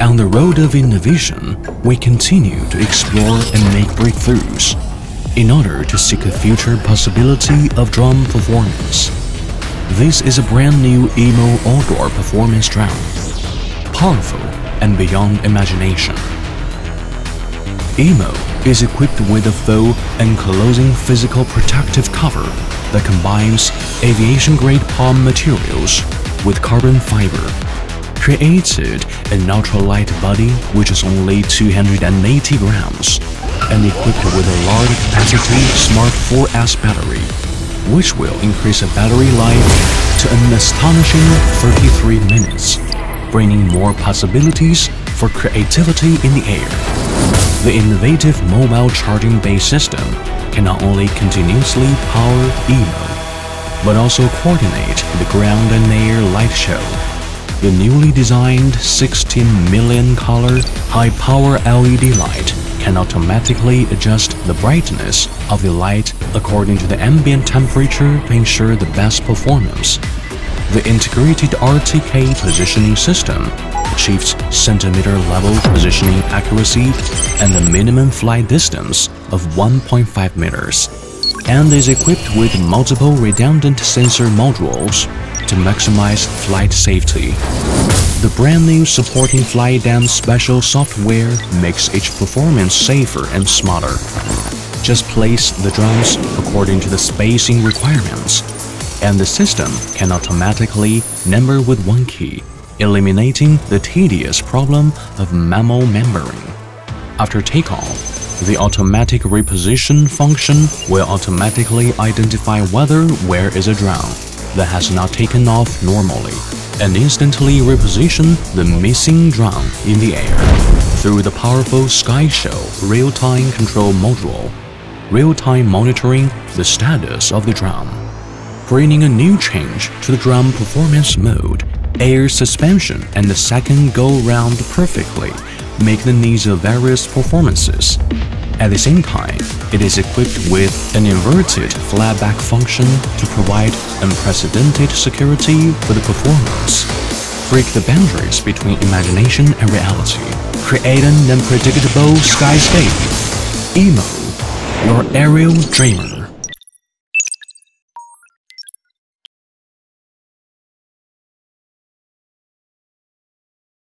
On the road of innovation, we continue to explore and make breakthroughs in order to seek a future possibility of drone performance. This is a brand new EMO outdoor performance drone, powerful and beyond imagination. EMO is equipped with a full enclosing physical protective cover that combines aviation-grade palm materials with carbon fiber, created an ultra-light body which is only 280 grams, and equipped with a large capacity Smart 4S battery, which will increase the battery life to an astonishing 33 minutes, bringing more possibilities for creativity in the air. The innovative mobile charging base system can not only continuously power EMO, but also coordinate the ground and air light show. The newly designed 16 million color high-power LED light can automatically adjust the brightness of the light according to the ambient temperature to ensure the best performance. The integrated RTK positioning system achieves centimeter level positioning accuracy and a minimum flight distance of 1.5 meters, and is equipped with multiple redundant sensor modules to maximize flight safety. The brand new supporting FlyDAM special software makes each performance safer and smarter. Just place the drones according to the spacing requirements, and the system can automatically number with one key, eliminating the tedious problem of manual numbering. After takeoff, the automatic reposition function will automatically identify whether where is a drone that has not taken off normally and instantly reposition the missing drone in the air. Through the powerful SkyShow real-time control module, real-time monitoring the status of the drone, bringing a new change to the drone performance mode, air suspension and the second go-round perfectly make the needs of various performances at the same time, it is equipped with an inverted flatback function to provide unprecedented security for the performance. Break the boundaries between imagination and reality. Create an unpredictable skyscape. EMO, your aerial dreamer.